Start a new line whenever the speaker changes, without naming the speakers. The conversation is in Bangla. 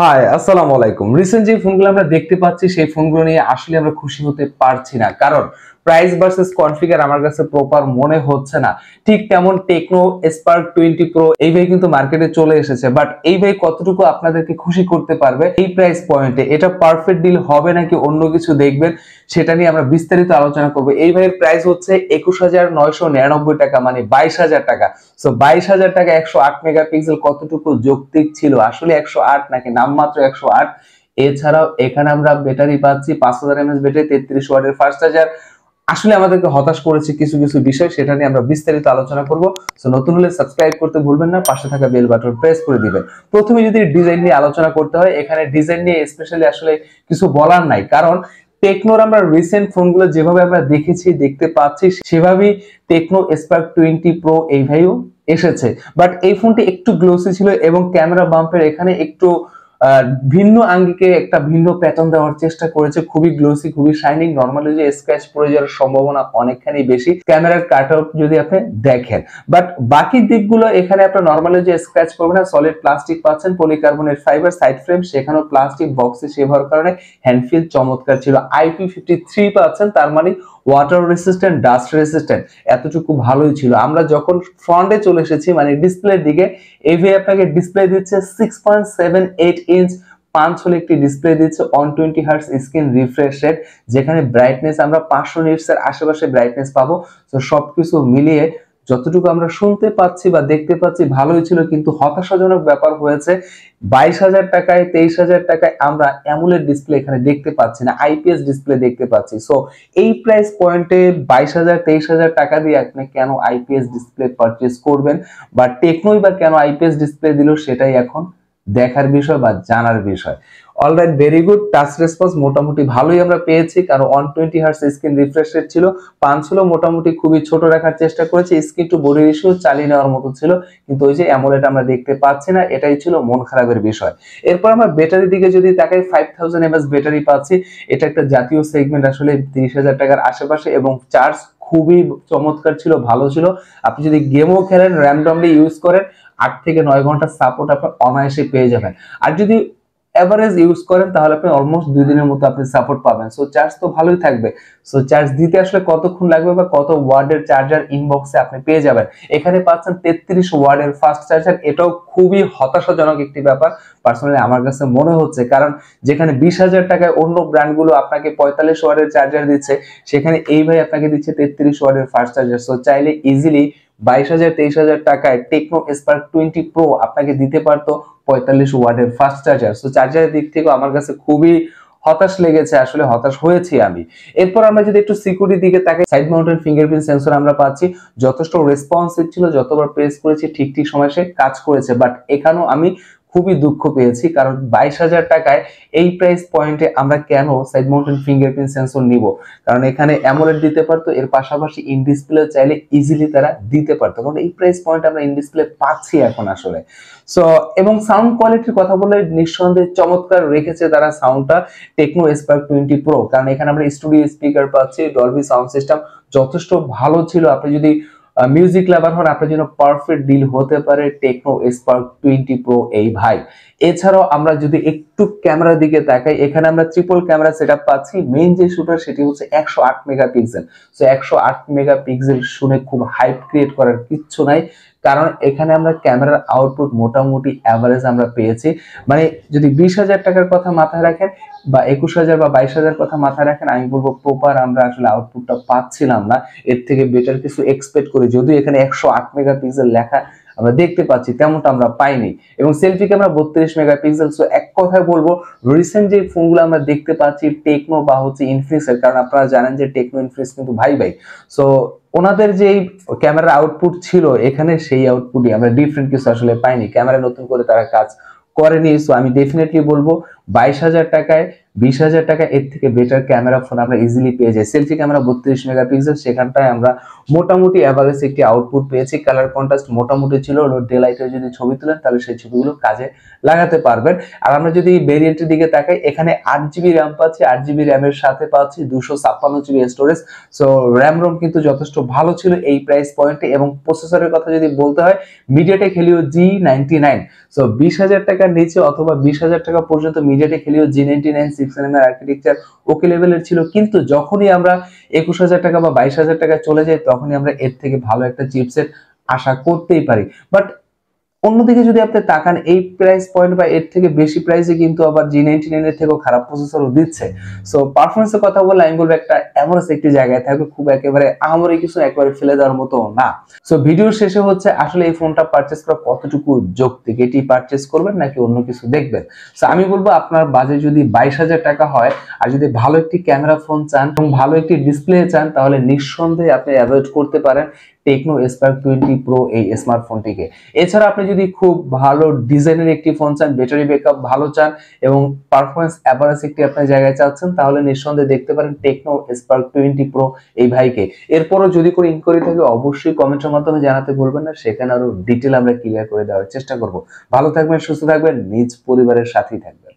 হাই আসসালামু আলাইকুম। রিসেন্ট যে ফোনগুলো আমরা দেখতে পাচ্ছি, সেই ফোনগুলো নিয়ে আসলে আমরা খুশি হতে পারছি না। কারণ প্রাইস ভার্সেস কনফিগার আমার কাছে প্রপার মনে হচ্ছে না। ঠিক তেমন টেকনো স্পার্ক টোয়েন্টি প্রো এই ভাই কিন্তু মার্কেটে চলে এসেছে। বাট এই ভাই কতটুকু আপনাদেরকে খুশি করতে পারবে এই প্রাইস পয়েন্টে এটা পারফেক্ট ডিল হবে নাকি অন্য কিছু দেখবেন? সেটা নিয়ে আমরা বিস্তারিত আলোচনা করব। এই ভাইয়ের প্রাইস হচ্ছে একুশ হাজার নয়শো নিরানব্বই টাকা মানে বাইশ হাজার টাকা। সো বাইশ হাজার টাকা একশো আট মেগাপিক্সেল কতটুকু যৌক্তিক ছিল? আসলে একশো আট নাকি? নামমাত্র একশো আট। এছাড়াও এখানে আমরা ব্যাটারি পাচ্ছি পাঁচ হাজার এমএস ব্যাটারি তেত্রিশ ওয়াটের ফার্স্ট চার্জার আসলে আমাদেরকে হতাশ করেছে কিছু কিছু বিষয়, সেটা নিয়ে আমরা বিস্তারিত আলোচনা করব। সো নতুন হলে সাবস্ক্রাইব করতে ভুলবেন না, পাশে থাকা বেল বাটন প্রেস করে দিবেন। প্রথমে যদি ডিজাইন নিয়ে আলোচনা করতে হয়, এখানে ডিজাইন নিয়ে স্পেশালি আসলে কিছু বলার নাই। কারণ টেকনোর আমরা রিসেন্ট ফোনগুলো যেভাবে আমরা দেখেছি, দেখতে পাচ্ছি, সেভাবেই টেকনো স্পার্ক টোয়েন্টি প্রো এই ভাইও এসেছে। বাট এই ফোনটি একটু গ্লোসি ছিল এবং ক্যামেরা বাম্পের এখানে একটু ভিন্ন আঙ্গিকে একটা ভিন্ন প্যাটার্ন দেওয়ার চেষ্টা করেছে। খুবই গ্লোসি খুবই শাইনিং নর্মালি যে স্ক্র্যাচ পড়ে যাওয়ার সম্ভাবনা অনেকখানি বেশি। ক্যামেরার কাট আউট যদি আপনি দেখেন। বাট বাকি দিকগুলো এখানে আপনার নর্মালি যে স্ক্র্যাচ পড়বে না সলিড প্লাস্টিক পাচ্ছেন পলিকার্বনেট ফাইবার সাইড ফ্রেম সেখানেও প্লাস্টিক বক্সে সেভ হওয়ার কারণে হ্যান্ডফিল চমৎকার ছিল। আইপি ফিফটি থ্রি পাচ্ছেন, তার মানে ওয়াটার রেসিস্ট্যান্ট ডাস্ট রেসিস্ট্যান্ট এতটুকু ভালোই ছিল। আমরা যখন ফ্রন্টে চলে এসেছি মানে ডিসপ্লের দিকে এভি আপনাকে ডিসপ্লে দিচ্ছে six point seven eight inch পাঁচ হলে একটি ডিসপ্লে দিচ্ছে one twenty hertz screen refresh rate যেখানে ব্রাইটনেস আমরা পাঁচশো নিটস এর আশেপাশে ব্রাইটনেস পাবো। তো সবকিছু মিলিয়ে যতটুকু আমরা শুনতে পাচ্ছি বা দেখতে পাচ্ছি, ভালোই ছিল, কিন্তু হতাশাজনক ব্যাপার হয়েছে, বাইশ হাজার টাকায়, তেইশ হাজার টাকায় আমরা অ্যামুলেট ডিসপ্লে এখানে দেখতে পাচ্ছি না আইপিএস ডিসপ্লে দেখতে পাচ্ছি। সো এই প্রাইস পয়েন্টে বাইশ হাজার, তেইশ হাজার টাকা দিয়ে আপনি কেন আইপিএস ডিসপ্লে পারচেস করবেন? বা টেকনোই বা কেন আইপিএস ডিসপ্লে দিল, সেটাই এখন দেখার বিষয় বা জানার বিষয়। Alright very good touch response মোটামুটি ভালোই আমরা পেয়েছি, কারণ one twenty hertz screen refresh rate ছিল, পাঁচ ছিল মোটামুটি খুবই ছোট রাখার চেষ্টা করেছি স্ক্রিন টু বডি রেশিও চালিয়ে নেওয়ার মতো ছিল, কিন্তু ওই যে অ্যামোলেট আমরা দেখতে পাচ্ছি না, এটাই ছিল মন খারাপের বিষয়। এরপর আমরা ব্যাটারি দিকে যদি তাকাই ফাইভ থাউজেন্ড এমএস ব্যাটারি পাচ্ছি, এটা একটা জাতীয় সেগমেন্ট আসলে তিরিশ হাজার টাকার আশেপাশে, এবং চার্জ খুবই চমৎকার ছিল, ভালো ছিল। আপনি যদি গেমও খেলেন র্যামডমলি ইউজ করেন আট থেকে নয় ঘণ্টার সাপোর্ট আপনি অনায়াসে পেয়ে যাবেন। আর যদি এভারেজ ইউজ করেন, তাহলে আপনি অলমোস্ট দুই দিনের মতো আপনি সাপোর্ট পাবেন। সো চার্জ তো ভালোই থাকবে। সো চার্জ দিতে আসলে কতক্ষণ লাগবে বা কত ওয়ার্ডের চার্জার ইনবক্সে আপনি পেয়ে যাবেন? এখানে পাচ্ছেন তেত্রিশ ওয়ার্ডের ফাস্ট চার্জার এটাও খুবই হতাশাজনক একটি ব্যাপার। পার্সোনালি আমার কাছে মনে হচ্ছে, কারণ যেখানে বিশ হাজার টাকায় অন্য ব্র্যান্ডগুলো আপনাকে পঁয়তাল্লিশ ওয়ার্ডের চার্জার দিচ্ছে, সেখানে এই ভাই আপনাকে দিচ্ছে তেত্রিশ ওয়ার্ডের ফাস্ট চার্জার সো চাইলে ইজিলি বাইশ হাজার, তেইশ হাজার টাকায় টেকনো স্পার্ক টোয়েন্টি প্রো আপনাকে দিতে পারতো পঁয়তাল্লিশ ওয়ার্ডের ফাস্ট চার্জার সো চার্জারের দিক থেকেও আমার কাছে খুবই হতাশ লেগেছে, আসলে হতাশ হয়েছি আমি। এরপর আমরা যদি একটু সিকিউরিটি দিকে তাকে সাইড মাউন্টেন ফিঙ্গারপ্রিন্ট সেন্সর আমরা পাচ্ছি। যথেষ্ট রেসপন্সিভ ছিল, যতবার প্রেস করেছি, ঠিক ঠিক সময় সে কাজ করেছে। বাট এখানেও আমি খুবই দুঃখ পেয়েছি, কারণ বাইশ হাজার টাকায় এই প্রাইস পয়েন্টে আমরা কেন সাইড মাউন্টেন ফিঙ্গারপ্রিন্ট সেন্সর নিব? কারণ এখানে অ্যামোলেড দিতে পারতো, এর পাশাপাশি ইন ডিসপ্লে চাইলে ইজিলি তারা দিতে পারতো। কারণ এই প্রাইস পয়েন্ট আমরা ইন ডিসপ্লে পাচ্ছি এখন আসলে। সো এবং সাউন্ড কোয়ালিটির কথা বলে নিঃসন্দেহে চমৎকার রেখেছে তারা সাউন্ডটা টেকনো স্পার্ক টোয়েন্টি প্রো কারণ এখানে আমরা স্টুডিও স্পিকার পাচ্ছি ডলবি সাউন্ড সিস্টেম যথেষ্ট ভালো ছিল। আপনি যদি মিউজিক লাভার হন, আপনার জন্য পারফেক্ট ডিল হতে পারে টেকনো স্পার্ক টোয়েন্টি প্রো এই ভাই। এছাড়াও আমরা যদি একটু ক্যামেরার দিকে তাকাই, এখানে আমরা ট্রিপল ক্যামেরা সেট পাচ্ছি। মেইন যে শুটার সেটি হচ্ছে একশো আট মেগাপিক্সেল সো একশো আট মেগাপিক্সেল শুনে খুব হাইপ ক্রিয়েট করার কিচ্ছু নাই। কারণ এখানে আমরা ক্যামেরার আউটপুট মোটামুটি অ্যাভারেজ আমরা পেয়েছি। মানে যদি বিশ হাজার টাকার কথা মাথায় রাখেন বা একুশ হাজার বা বাইশ হাজার কথা মাথায় রাখেন, আমি বলব প্রপার আমরা আসলে আউটপুটটা পাচ্ছিলাম না। এর থেকে বেটার কিছু এক্সপেক্ট করি। যদিও এখানে একশো আট মেগাপিক্সেল লেখা আমরা দেখতে পাচ্ছি, তেমনটা আমরা পাইনি। এবং সেলফি ক্যামেরা বত্রিশ মেগাপিক্সেল সো এক কথায় বলব রিসেন্ট যে ফোনগুলো আমরা দেখতে পাচ্ছি টেকনো বা হচ্ছে ইনফিনিক্সের কারণ আপনারা জানেন যে টেকনো ইনফিনিক্স কিন্তু ভাই ভাই সো ওনাদের যে ক্যামেরার আউটপুট ছিল, এখানে সেই আউটপুটই আমরা ডিফারেন্ট কিছু আসলে পাইনি। ক্যামেরা নতুন করে তারা কাজ করেনি সো আমি ডেফিনেটলি বলব বাইশ হাজার টাকায়, বিশ হাজার টাকা এর থেকে বেটার ক্যামেরা ফোন আমরা ইজিলি পেয়ে যাই। সেলফি ক্যামেরা বত্রিশ মেগাপিক্সেল সেখানটায় আমরা মোটামুটি অ্যাভারেজ একটি আউটপুট পেয়েছি। কালার কন্ট্রাস্ট মোটামুটি ছিল ডে যদি ছবি তাহলে সেই ছবিগুলো কাজে লাগাতে পারবেন। আর আমরা যদি ভেরিয়েন্টের দিকে তাকাই, এখানে আট জিবি র্যাম পাচ্ছি, আট জিবি র্যামের সাথে পাচ্ছি দুশো ছাপ্পান্ন GB storage so RAM ROM কিন্তু যথেষ্ট ভালো ছিল এই প্রাইস পয়েন্টে এবং প্রসেসরের কথা যদি বলতে হয় MediaTek Helio G ninety nine so বিশ হাজার টাকার নিচে অথবা বিশ হাজার টাকা পর্যন্ত MediaTek Helio G ninety nine six M এর আর্কিটেকচার ওকে লেভেলের ছিল। কিন্তু যখনই আমরা একুশ হাজার টাকা বা বাইশ হাজার টাকা চলে যাই, তখনই আমরা এর থেকে ভালো একটা চিপসেট আশা করতেই পারি। বাট অন্যদিকে যদি আপনি তাকান, এই প্রাইস পয়েন্ট বা এর থেকে বেশি প্রাইসে কিন্তু আবার জি নাইনটি নাইনের থেকেও খারাপ প্রসেসরও দিচ্ছে। সো পারফরমেন্সের কথা বললে আমি বলব একটা এমনস একটি জায়গায় থাকবে খুব একেবারে কিছু একেবারে ফেলে দেওয়ার মতো না। সো ভিডিওর শেষে হচ্ছে আসলে এই ফোনটা করা কতটুকু যৌক্তিক? এটি করবেন নাকি অন্য কিছু দেখবেন? সো আমি বলব আপনার যদি বাইশ হাজার টাকা হয় আর যদি ভালো একটি ক্যামেরা ফোন চান এবং ভালো একটি ডিসপ্লে চান, তাহলে নিঃসন্দেহে আপনি অ্যাভয়েড করতে পারেন টেকনো স্পার্ক টোয়েন্টি প্রো এই স্মার্টফোনটিকে এছাড়া আপনি যদি খুব ভালো ডিজাইনের একটি ফোন চান ব্যাটারি ব্যাকআপ ভালো চান এবং পারফরমেন্স অ্যাভারেজ একটি আপনার জায়গায় চাচ্ছেন, তাহলে নিঃসন্দেহে দেখতে পারেন টেকনো স্পার্ক টোয়েন্টি প্রো এই ভাইকে। এরপরও যদি কোনো ইনকোয়ারি থাকে, অবশ্যই কমেন্টের মাধ্যমে জানাতে ভুলবেন না। সেখানে আরও ডিটেল আমরা ক্লিয়ার করে দেওয়ার চেষ্টা করব। ভালো থাকবেন, সুস্থ থাকবেন, নিজ পরিবারের সাথেই থাকবেন।